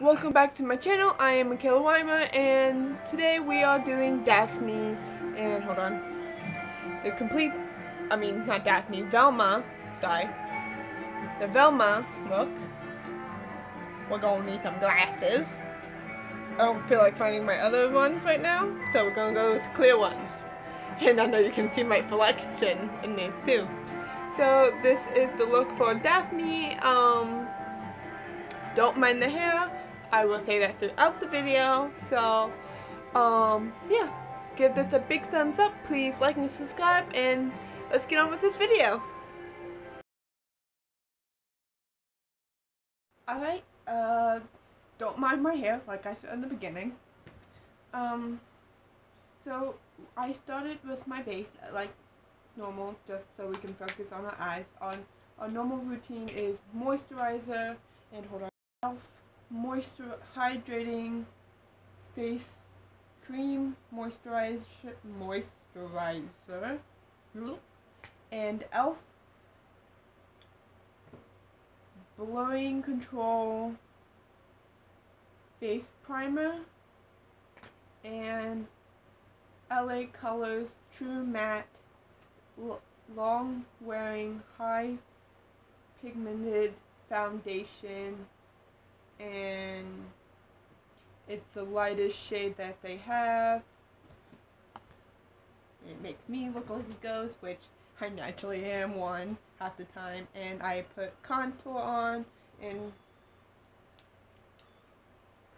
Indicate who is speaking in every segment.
Speaker 1: Welcome back to my channel. I am Michaela Weimer and today we are doing Daphne and hold on. The complete I mean not Daphne, Velma, sorry. The Velma look. We're gonna need some glasses. I don't feel like finding my other ones right now, so we're gonna go with clear ones. And I know you can see my selection in these too. So this is the look for Daphne. Um, don't mind the hair. I will say that throughout the video. So, um, yeah. Give this a big thumbs up. Please like and subscribe. And let's get on with this video. Alright, uh, don't mind my hair, like I said in the beginning. Um, so, I started with my base, like normal, just so we can focus on our eyes. On Our normal routine is moisturizer, and hold on, moisture hydrating face cream moisturizer moisturizer and elf blowing control face primer and LA Colors True Matte Long Wearing High Pigmented Foundation and it's the lightest shade that they have. It makes me look like a ghost, which I naturally am one half the time. And I put contour on and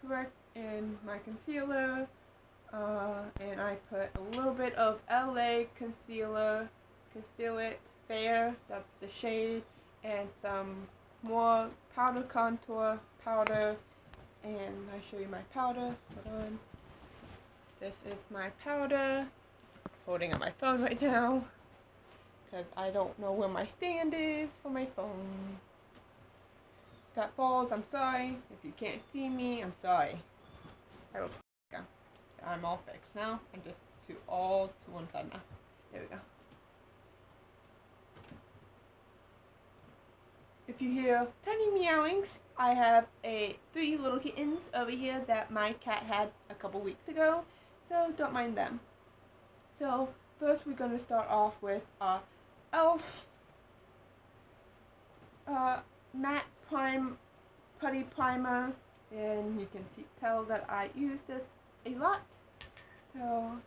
Speaker 1: correct in my concealer. Uh, and I put a little bit of LA concealer, Conceal It Fair, that's the shade, and some more powder contour powder and I show you my powder. Hold on. This is my powder. Holding up my phone right now because I don't know where my stand is for my phone. If that falls I'm sorry. If you can't see me I'm sorry. I will go. I'm all fixed now. I'm just to all to one side now. There we go. If you hear tiny meowings, I have a three little kittens over here that my cat had a couple weeks ago, so don't mind them. So first we're going to start off with uh, e.l.f. Uh, matte prime putty primer, and you can see, tell that I use this a lot. So,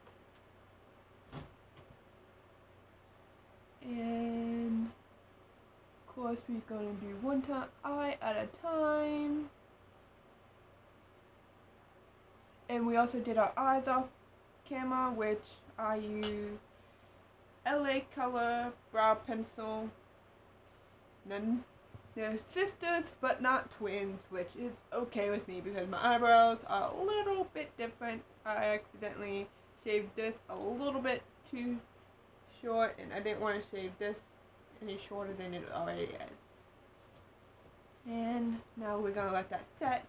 Speaker 1: and course, we're going to do one time eye at a time. And we also did our eyes off camera, which I use LA Color Brow Pencil. then they're sisters, but not twins, which is okay with me because my eyebrows are a little bit different. I accidentally shaved this a little bit too short, and I didn't want to shave this any shorter than it already is. And now we're going to let that set.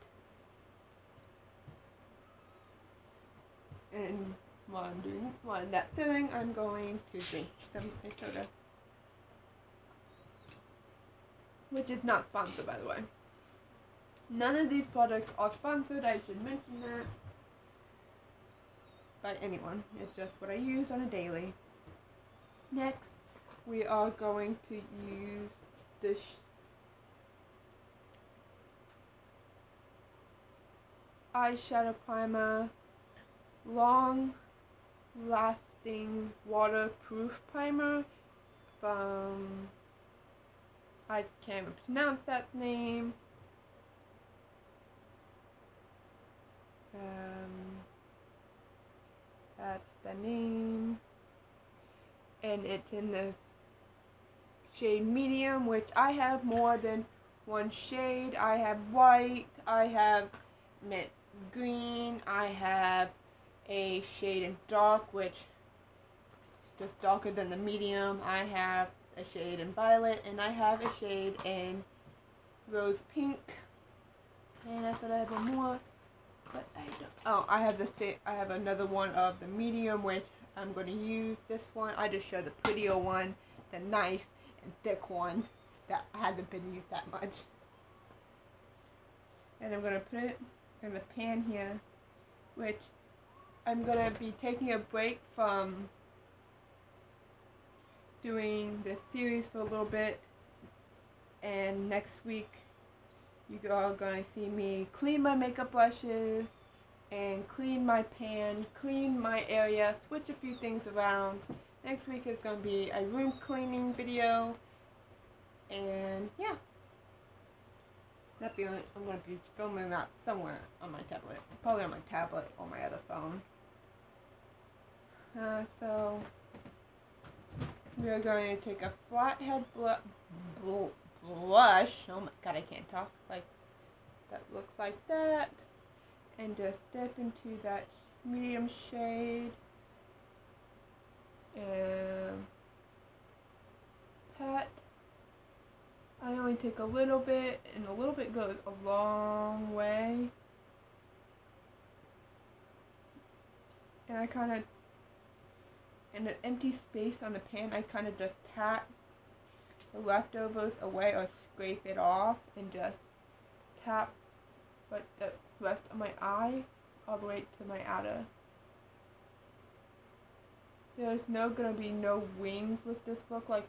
Speaker 1: And while I'm doing while that's setting, I'm going to drink some soda. Which is not sponsored by the way. None of these products are sponsored, I should mention that. By anyone. It's just what I use on a daily. Next we are going to use this eyeshadow primer. Long lasting waterproof primer from I can't even pronounce that name. Um, that's the name. And it's in the shade medium, which I have more than one shade. I have white, I have mint green, I have a shade in dark, which is just darker than the medium. I have a shade in violet, and I have a shade in rose pink. And I thought I had one more, but I don't. Oh, I have the I have another one of the medium, which I'm going to use this one. I just show the prettier one, the nice thick one that hasn't been used that much. and I'm gonna put it in the pan here, which I'm gonna be taking a break from doing this series for a little bit and next week you are gonna see me clean my makeup brushes and clean my pan, clean my area, switch a few things around. Next week is gonna be a room cleaning video and yeah. That be I'm gonna be filming that somewhere on my tablet. Probably on my tablet or my other phone. Uh, so we are going to take a flathead bl bl blush. Oh my god, I can't talk. Like, that looks like that. And just dip into that medium shade. And pat. I only take a little bit, and a little bit goes a long way. And I kind of in an empty space on the pan, I kind of just tap the leftovers away or scrape it off and just tap but the rest of my eye all the way to my outer. There's no gonna be no wings with this look like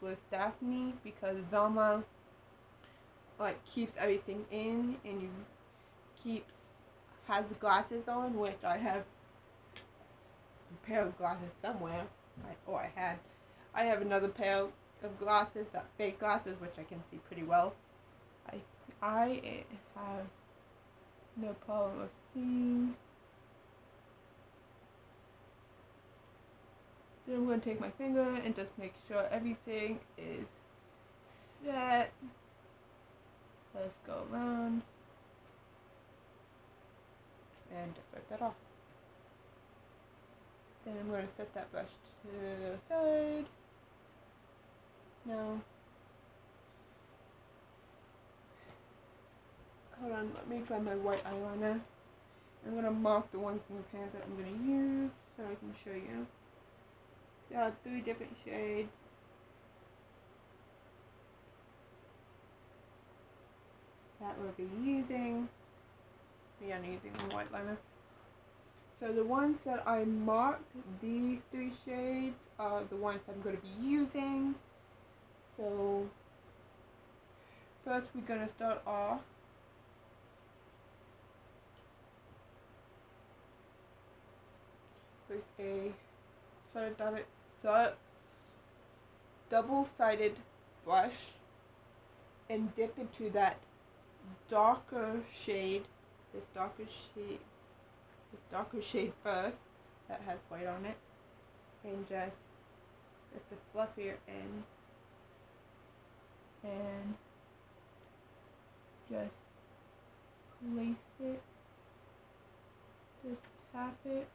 Speaker 1: with Daphne because Velma like keeps everything in and you keeps has glasses on which I have a pair of glasses somewhere. I, oh, I had. I have another pair of glasses, that fake glasses, which I can see pretty well. I I have no problem with seeing. Then I'm going to take my finger and just make sure everything is set. Let's go around and wipe that off. Then I'm going to set that brush to the side. Now, hold on, let me find my white eyeliner. I'm going to mark the ones in the pan that I'm going to use so I can show you. There are three different shades. That we'll be using. Yeah, using the white liner. So the ones that I marked, these three shades, are the ones I'm going to be using. So first we're going to start off with a double-sided brush and dip into that darker shade, this darker shade this darker shade first that has white on it and just at the fluffier end and just place it just tap it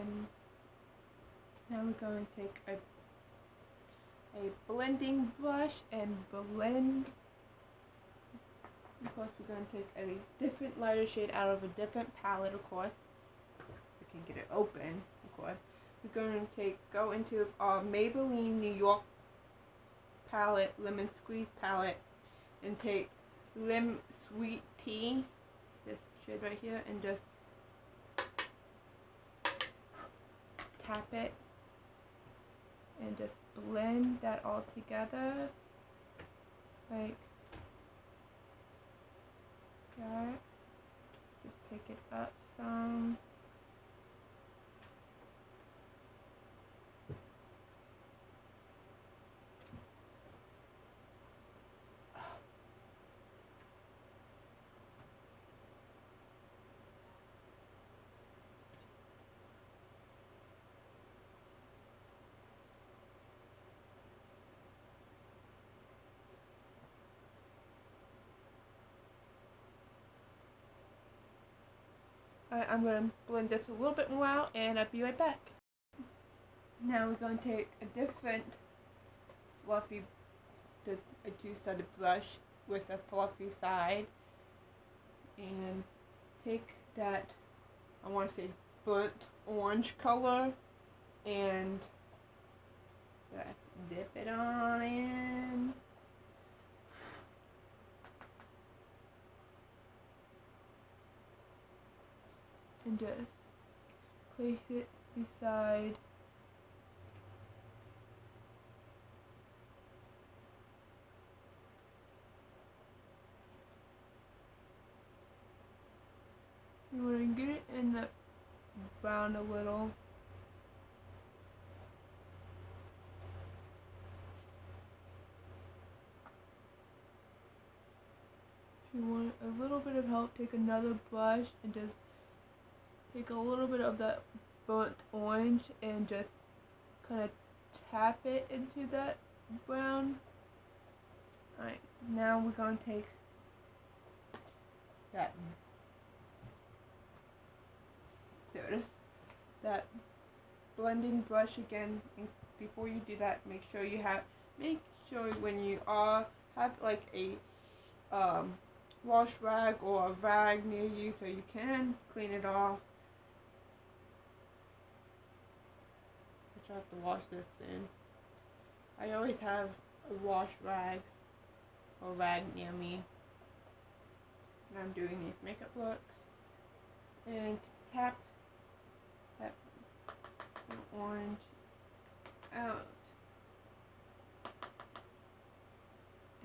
Speaker 1: and now we're going to take a a blending brush and blend. Of course we're going to take a different lighter shade out of a different palette of course. We can get it open of course. We're going to take go into our Maybelline New York palette lemon squeeze palette and take lim sweet tea this shade right here and just tap it and just blend that all together. Like that. Just take it up some I'm going to blend this a little bit more out and I'll be right back. Now we're going to take a different fluffy, a two-sided brush with a fluffy side. And take that, I want to say burnt orange color and uh, dip it on in. And just place it beside You want to get it in the brown a little. If you want a little bit of help, take another brush and just take a little bit of that burnt orange and just kind of tap it into that brown. Alright, now we're going to take that there it is. That blending brush again and before you do that make sure you have make sure when you are have like a um, wash rag or a rag near you so you can clean it off I have to wash this soon. I always have a wash rag or rag near me. When I'm doing these makeup looks. And tap that orange out.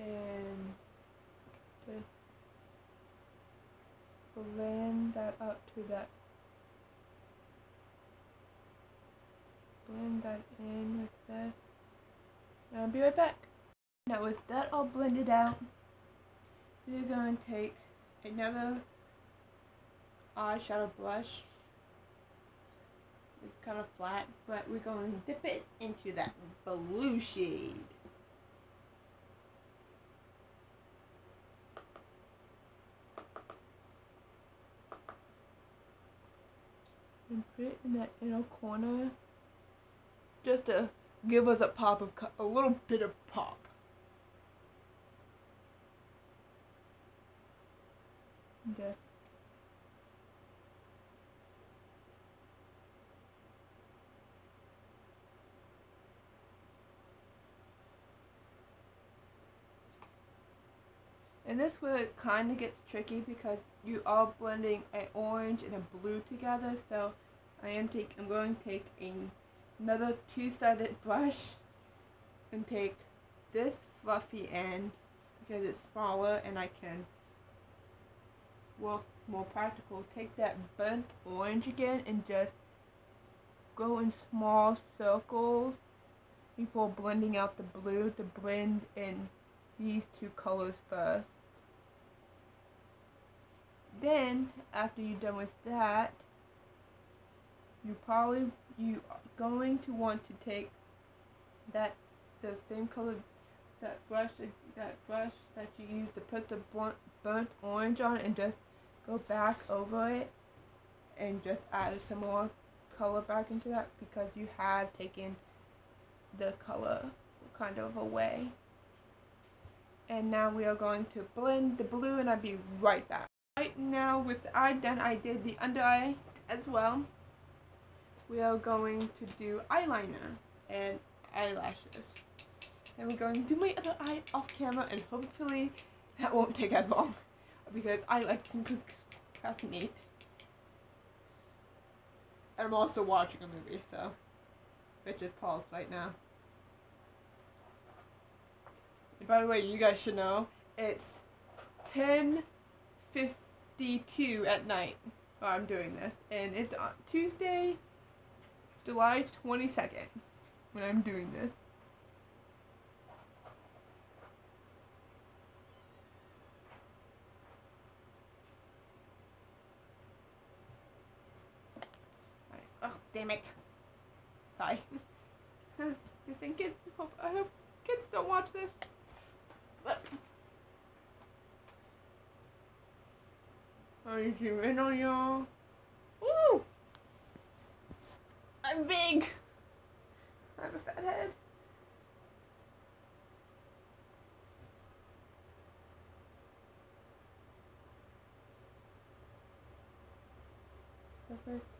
Speaker 1: And just blend that up to that that in with this and I'll be right back. Now with that all blended out we're going to take another eyeshadow brush it's kind of flat, but we're going to dip it into that blue shade. And put it in that inner corner just to give us a pop of, a little bit of pop. Just And this it kind of gets tricky because you are blending an orange and a blue together. So I am take I'm going to take a, another two-sided brush and take this fluffy end because it's smaller and I can work more practical. Take that burnt orange again and just go in small circles before blending out the blue to blend in these two colors first. Then, after you're done with that, you probably you going to want to take that the same color that brush that brush that you used to put the burnt, burnt orange on and just go back over it and just add some more color back into that because you have taken the color kind of away. And now we are going to blend the blue and I'll be right back. Right now with the eye done, I did the under eye as well. We are going to do eyeliner and eyelashes. And we're going to do my other eye off camera and hopefully that won't take as long because I like to procrastinate. And I'm also watching a movie, so it just paused right now. And by the way, you guys should know, it's 10 50 52 at night while I'm doing this. And it's on Tuesday, July 22nd when I'm doing this. Oh, damn it. Sorry. Do you think kids, I hope kids don't watch this. But I zoom in on y'all. I'm big. I have a fat head. Perfect.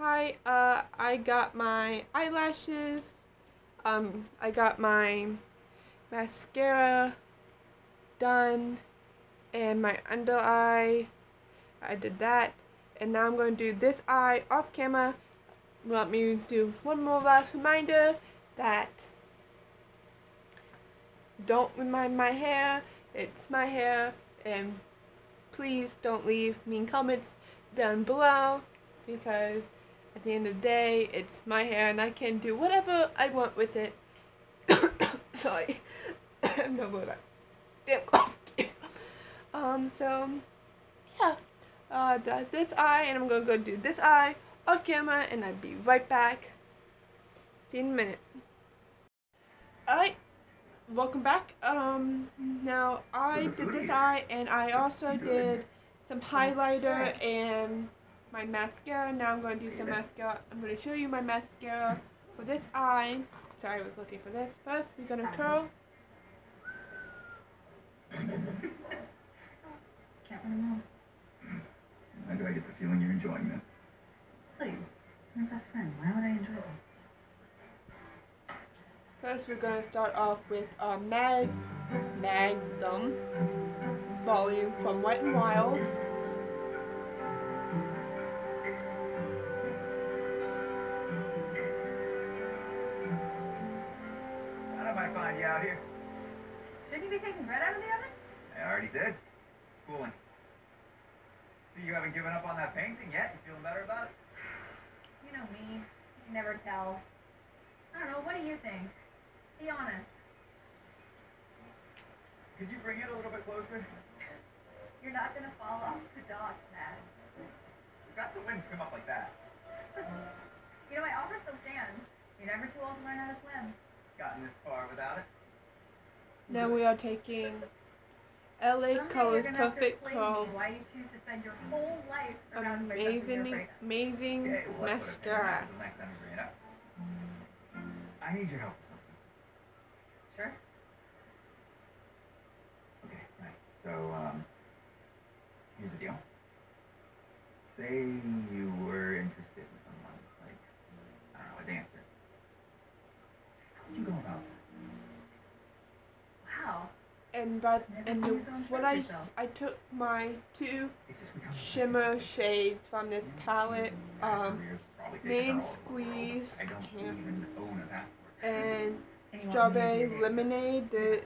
Speaker 1: Hi, uh, I got my eyelashes, um, I got my mascara done, and my under eye, I did that, and now I'm going to do this eye off camera. Let me do one more last reminder that don't remind my hair, it's my hair, and please don't leave mean comments down below, because at the end of the day, it's my hair and I can do whatever I want with it. Sorry. I'm not with that. Damn cough. um, so, yeah. Uh, that's this eye, and I'm gonna go do this eye off camera, and I'll be right back. See you in a minute. Alright, welcome back. Um, now I did this eye, and I also did some highlighter and my mascara. Now I'm going to do some mascara. I'm going to show you my mascara for this eye. Sorry, I was looking for this. First, we're going to curl.
Speaker 2: Can't run alone.
Speaker 3: Why do I get the feeling you're enjoying this?
Speaker 2: Please. My best friend. Why would I enjoy this?
Speaker 1: First, we're going to start off with uh, Mag Magnum Volume from Wet n Wild.
Speaker 2: Bread out of the oven?
Speaker 3: I already did. Cooling. See, you haven't given up on that painting yet. You feeling better about it?
Speaker 2: You know me. You never tell. I don't know. What do you think? Be honest.
Speaker 3: Could you bring it a little bit closer?
Speaker 2: You're not gonna fall off the dock, Matt.
Speaker 3: Gust of wind come up like that.
Speaker 2: You know my offer still stands. You're never too old to learn how to swim.
Speaker 3: Gotten this far without it?
Speaker 1: Now we are taking LA
Speaker 2: Someday
Speaker 1: Color
Speaker 2: you're gonna have to
Speaker 1: Perfect
Speaker 2: explain
Speaker 1: Curl
Speaker 2: why you choose to spend your whole life surrounded by something you're
Speaker 1: amazing, amazing
Speaker 3: Okay, well, let's put a pin in that
Speaker 1: mascara.
Speaker 3: until next time bring it up. I need your help with something.
Speaker 2: Sure.
Speaker 3: Okay, right. So, um, here's the deal. Say you were interested in someone, like, I don't know, a dancer. How would you go about that?
Speaker 2: Wow.
Speaker 1: And by
Speaker 2: Never
Speaker 1: and
Speaker 2: seen
Speaker 1: the,
Speaker 2: you so
Speaker 1: what I
Speaker 2: yourself.
Speaker 1: I took my two
Speaker 3: It's just become
Speaker 1: shimmer shades from this palette, um, Main
Speaker 3: main
Speaker 1: Squeeze Camp
Speaker 3: even own a passport.
Speaker 1: and
Speaker 2: And you want me to
Speaker 1: strawberry lemonade. The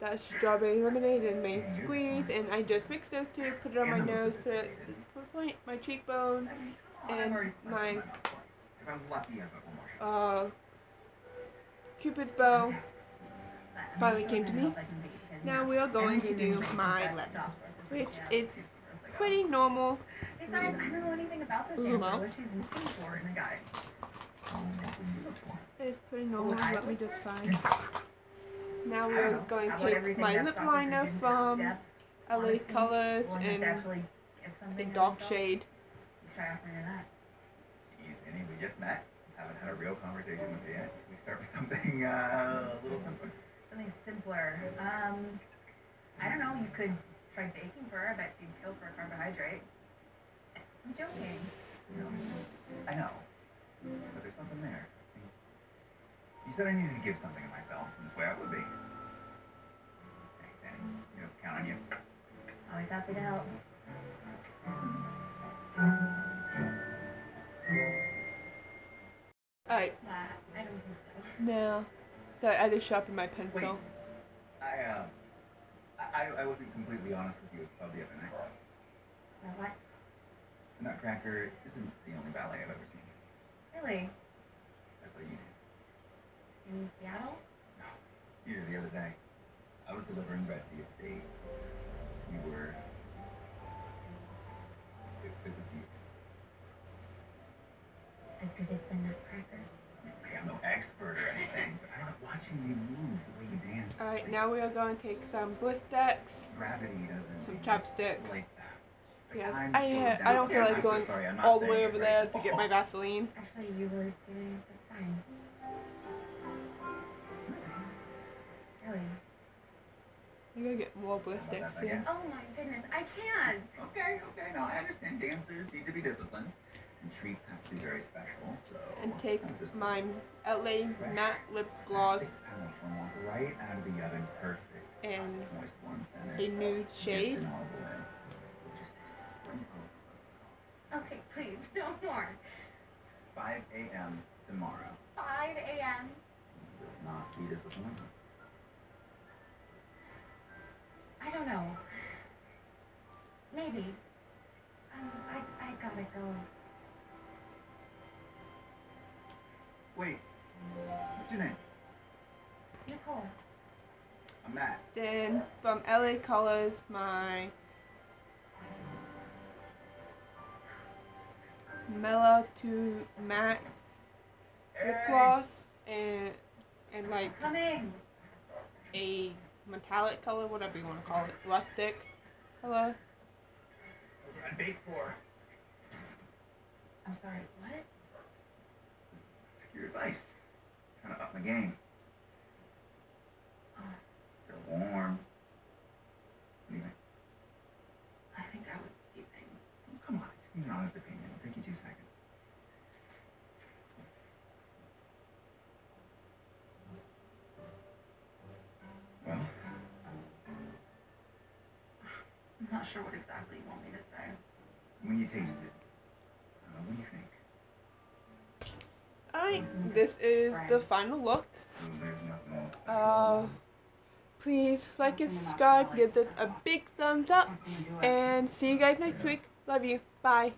Speaker 1: that strawberry lemonade and main squeeze, and I just mixed those two, put it on my
Speaker 3: And the most
Speaker 1: nose, put it
Speaker 3: sophisticated.
Speaker 1: put my, my cheekbone,
Speaker 3: I mean, come on, I've
Speaker 1: and my-
Speaker 3: If I'm lucky, I've got one more
Speaker 1: uh, cupid's bow.
Speaker 2: But I'm
Speaker 1: finally came to me.
Speaker 2: hope I can make it because, you
Speaker 1: Now we are going to do my
Speaker 2: bad
Speaker 1: lips,
Speaker 2: stuff where it's
Speaker 1: which is pretty normal.
Speaker 2: Besides, I don't know anything about this
Speaker 1: Zoom
Speaker 2: What she's looking for in a guy.
Speaker 3: What would you look for?
Speaker 1: It's pretty normal. Let me just
Speaker 2: for?
Speaker 1: find. Now we're going to take my lip liner from LA
Speaker 2: honesty,
Speaker 1: Colors in
Speaker 2: actually give
Speaker 1: the
Speaker 2: something to
Speaker 1: dark
Speaker 2: yourself?
Speaker 1: shade.
Speaker 2: You try offering her that.
Speaker 3: Jeez, Annie, we just met. Haven't had a real conversation with you yet. We start with something uh, a little simpler.
Speaker 2: Something simpler. Um, I don't know. You could try baking for her. I bet she'd kill for a carbohydrate. I'm joking.
Speaker 3: No, I know, but there's something there. You said I needed to give something of myself, this way I would be. Thanks, Annie. You know, count on you.
Speaker 2: Always happy to help.
Speaker 1: Alright,
Speaker 2: That I don't think so.
Speaker 1: now. Sorry, I just sharpened my pencil.
Speaker 3: I uh, I, I wasn't completely honest with you about the other night.
Speaker 2: Now what?
Speaker 3: The Nutcracker isn't the only ballet I've ever seen.
Speaker 2: Really?
Speaker 3: That's saw you dance.
Speaker 2: In Seattle?
Speaker 3: No, here the other day. I was delivering bread to the estate. You were. It, it was beautiful.
Speaker 2: As good as the Nutcracker.
Speaker 3: Okay, I'm no expert or anything, but I don't know. Watching you move, the way you dance.
Speaker 1: Alright,
Speaker 3: like
Speaker 1: now we are going to take some Blistex.
Speaker 3: Gravity doesn't.
Speaker 1: some
Speaker 3: exist.
Speaker 1: chapstick.
Speaker 3: Like,
Speaker 1: Yes, I
Speaker 3: slowed
Speaker 1: uh, I don't feel
Speaker 3: Yeah,
Speaker 1: like
Speaker 3: I'm so
Speaker 1: going
Speaker 3: sorry, I'm
Speaker 1: all the way
Speaker 3: it
Speaker 1: over
Speaker 3: right.
Speaker 1: there to get my. Vaseline.
Speaker 2: Actually, you were doing just fine. Really?
Speaker 1: You gotta get more
Speaker 3: Sorry about
Speaker 1: Blistex here.
Speaker 2: Oh my goodness, I can't.
Speaker 3: Okay, okay, no, I understand. Dancers need to be disciplined, and treats have to be very special. So.
Speaker 1: And take
Speaker 3: consistent.
Speaker 1: my LA matte lip gloss
Speaker 3: from right out of the oven, perfect.
Speaker 1: and
Speaker 3: moist warm
Speaker 1: a nude shade.
Speaker 3: Dipped in olive Just a sprinkle of salt.
Speaker 2: Okay, please, no more.
Speaker 3: 5 a.m. tomorrow.
Speaker 2: 5 a.m.
Speaker 3: You will not be disappointed.
Speaker 2: I don't know. Maybe. Um, I, I gotta go.
Speaker 3: Wait, what's your name?
Speaker 2: Nicole.
Speaker 3: I'm Matt.
Speaker 1: Then from LA Colors, my Mellow to Matte lip
Speaker 3: Hey!
Speaker 1: gloss and and like
Speaker 2: Coming.
Speaker 1: a metallic color, whatever you want to call it, rustic color.
Speaker 3: Over on Bake for.
Speaker 2: I'm sorry, what?
Speaker 3: Your advice. Kind of up my game.
Speaker 2: Oh.
Speaker 3: Still warm. What do you think?
Speaker 2: I think I was sleeping.
Speaker 3: Oh, come on, just need an honest opinion. It'll take you two seconds. Well,
Speaker 2: I'm not sure what exactly you want me to say.
Speaker 3: when you taste it, uh, what do you think?
Speaker 1: This is the final look.
Speaker 3: Ooh, there's nothing else.
Speaker 1: Uh, please like and subscribe, give this a big thumbs up, and see you guys next week. Love you. Bye.